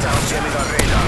down Jimmy Garrido.